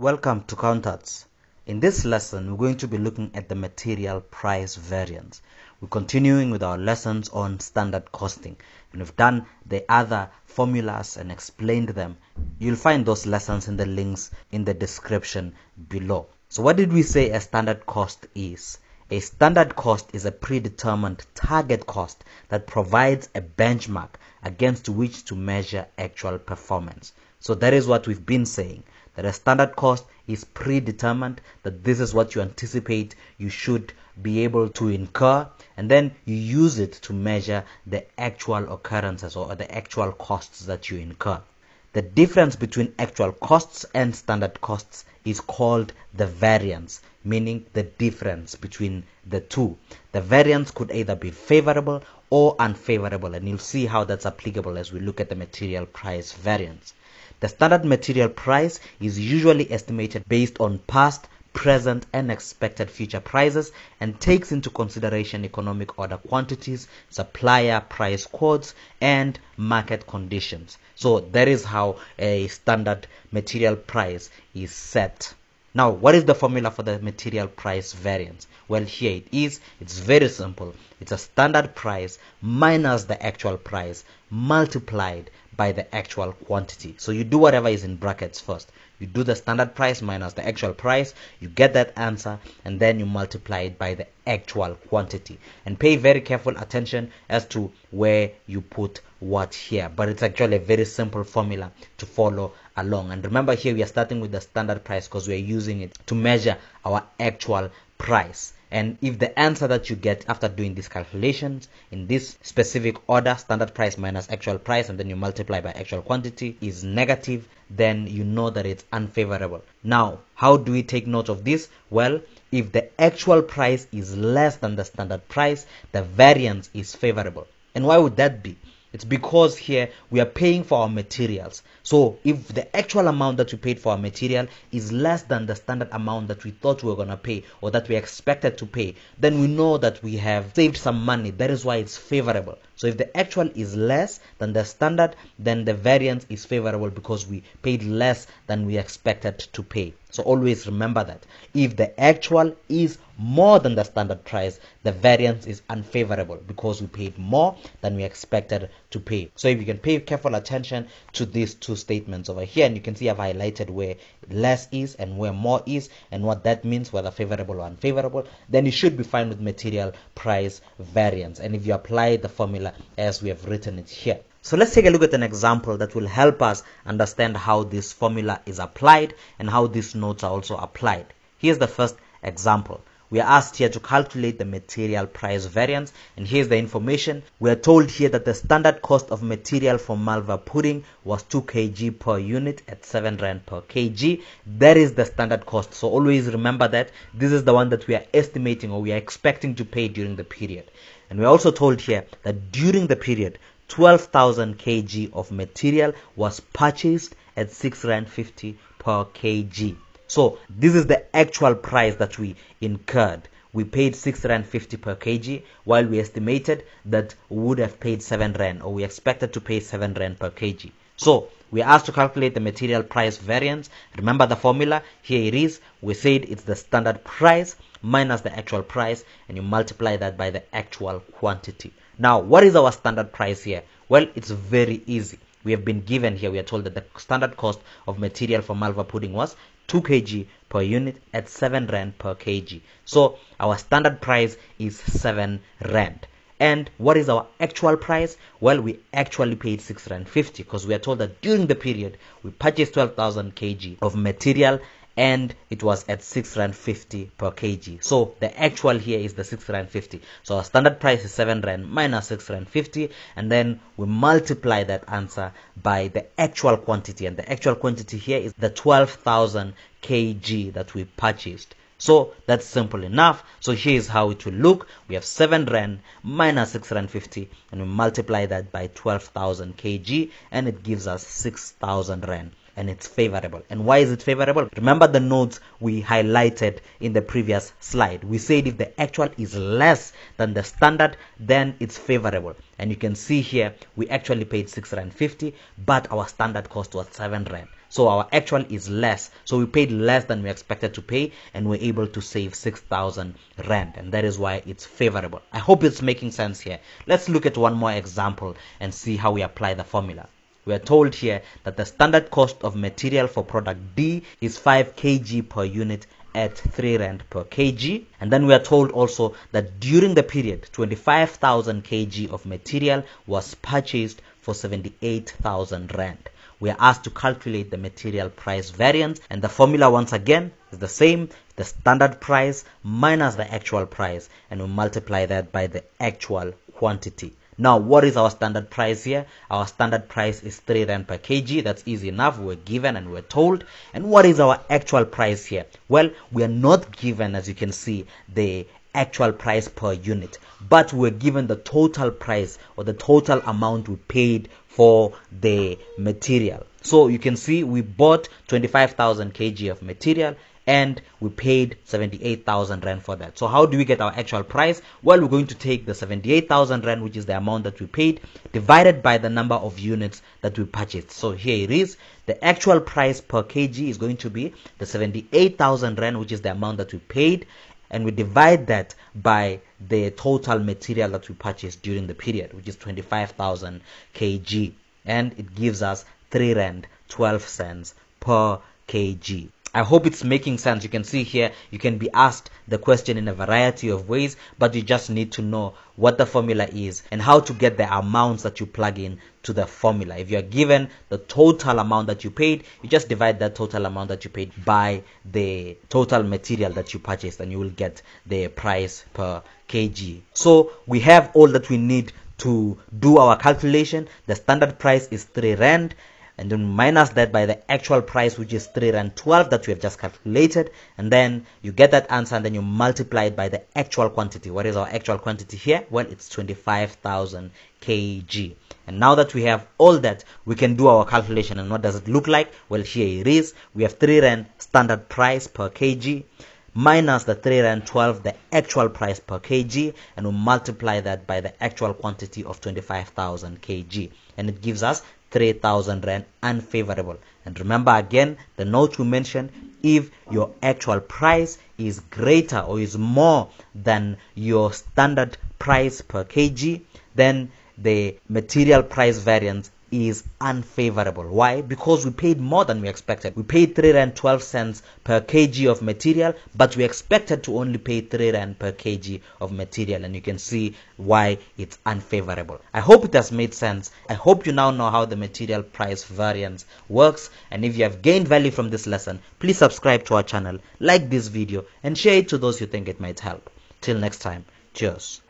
Welcome to Counttuts. In this lesson, we're going to be looking at the material price variance. We're continuing with our lessons on standard costing. And we've done the other formulas and explained them. You'll find those lessons in the links in the description below. So what did we say a standard cost is? A standard cost is a predetermined target cost that provides a benchmark against which to measure actual performance. So that is what we've been saying that a standard cost is predetermined, that this is what you anticipate you should be able to incur, and then you use it to measure the actual occurrences or the actual costs that you incur. The difference between actual costs and standard costs is called the variance, meaning the difference between the two. The variance could either be favorable or unfavorable, and you'll see how that's applicable as we look at the material price variance. The standard material price is usually estimated based on past, present, and expected future prices and takes into consideration economic order quantities, supplier price quotes, and market conditions. So that is how a standard material price is set. Now, what is the formula for the material price variance? Well, here it is. It's very simple. It's a standard price minus the actual price multiplied by the actual quantity. So you do whatever is in brackets first. You do the standard price minus the actual price, you get that answer, and then you multiply it by the actual quantity. And pay very careful attention as to where you put what here. But it's actually a very simple formula to follow along. And remember here we are starting with the standard price because we are using it to measure our actual price. And if the answer that you get after doing these calculations in this specific order, standard price minus actual price, and then you multiply by actual quantity is negative, then you know that it's unfavorable. Now, how do we take note of this? Well, if the actual price is less than the standard price, the variance is favorable. And why would that be? It's because here we are paying for our materials. So if the actual amount that we paid for our material is less than the standard amount that we thought we were going to pay or that we expected to pay, then we know that we have saved some money. That is why it's favorable. So if the actual is less than the standard, then the variance is favorable because we paid less than we expected to pay. So always remember that. If the actual is more than the standard price, the variance is unfavorable because we paid more than we expected to pay. So if you can pay careful attention to these two statements over here, and you can see I've highlighted where less is and where more is, and what that means, whether favorable or unfavorable, then you should be fine with material price variance. And if you apply the formula as we have written it here. So let's take a look at an example that will help us understand how this formula is applied and how these notes are also applied. Here's the first example. We are asked here to calculate the material price variance and here's the information. We are told here that the standard cost of material for Malva pudding was 2 kg per unit at 7 rand per kg. That is the standard cost. So always remember that this is the one that we are estimating or we are expecting to pay during the period. And we're also told here that during the period 12,000 kg of material was purchased at 6 rand 50 per kg. So this is the actual price that we incurred. We paid 6 rand 50 per kg while we estimated that we would have paid 7 rand or we expected to pay 7 rand per kg. So we asked to calculate the material price variance. Remember the formula? Here it is. We said it's the standard price minus the actual price and you multiply that by the actual quantity. Now, what is our standard price here? Well, it's very easy. We have been given here, we are told that the standard cost of material for Malva pudding was 2 kg per unit at 7 rand per kg. So our standard price is 7 rand. And what is our actual price? Well, we actually paid 6 rand 50 because we are told that during the period we purchased 12,000 kg of material and it was at 6 rand 50 per kg so the actual here is the 6 rand 50 so our standard price is 7 rand minus 6 rand 50 and then we multiply that answer by the actual quantity and the actual quantity here is the 12000 kg that we purchased so that's simple enough. So here's how it will look. We have 7 Rand minus 6 Rand 50 and we multiply that by 12,000 kg and it gives us 6,000 Rand. And it's favorable. And why is it favorable? Remember the notes we highlighted in the previous slide. We said if the actual is less than the standard, then it's favorable. And you can see here, we actually paid 6 Rand 50, but our standard cost was 7 Rand. So our actual is less. So we paid less than we expected to pay and we're able to save 6,000 Rand. And that is why it's favorable. I hope it's making sense here. Let's look at one more example and see how we apply the formula. We are told here that the standard cost of material for product D is 5 kg per unit at 3 rand per kg. And then we are told also that during the period 25,000 kg of material was purchased for 78,000 rand. We are asked to calculate the material price variance and the formula once again is the same the standard price minus the actual price and we multiply that by the actual quantity now, what is our standard price here? Our standard price is 3 Rand per kg. That's easy enough. We're given and we're told. And what is our actual price here? Well, we are not given, as you can see, the actual price per unit, but we're given the total price or the total amount we paid for the material. So you can see we bought 25,000 kg of material and we paid 78,000 rand for that. So how do we get our actual price? Well, we're going to take the 78,000 rand, which is the amount that we paid, divided by the number of units that we purchased. So here it is. The actual price per kg is going to be the 78,000 rand, which is the amount that we paid, and we divide that by the total material that we purchased during the period, which is 25,000 kg, and it gives us 3 rand 12 cents per kg. I hope it's making sense. You can see here, you can be asked the question in a variety of ways, but you just need to know what the formula is and how to get the amounts that you plug in to the formula. If you are given the total amount that you paid, you just divide that total amount that you paid by the total material that you purchased and you will get the price per kg. So we have all that we need to do our calculation. The standard price is 3 rand and then minus that by the actual price which is 3 rand 12 that we have just calculated. And then you get that answer and then you multiply it by the actual quantity. What is our actual quantity here? Well it's 25,000 kg and now that we have all that we can do our calculation. And what does it look like? Well here it is. We have 3 rand standard price per kg minus the 3 rand 12 the actual price per kg and we multiply that by the actual quantity of 25,000 kg and it gives us 3000 rand unfavorable. And remember again the note we mentioned if your actual price is greater or is more than your standard price per kg then the material price variance is unfavorable. Why? Because we paid more than we expected. We paid 3 rand 12 cents per kg of material, but we expected to only pay 3 rand per kg of material, and you can see why it's unfavorable. I hope it has made sense. I hope you now know how the material price variance works, and if you have gained value from this lesson, please subscribe to our channel, like this video, and share it to those you think it might help. Till next time, cheers.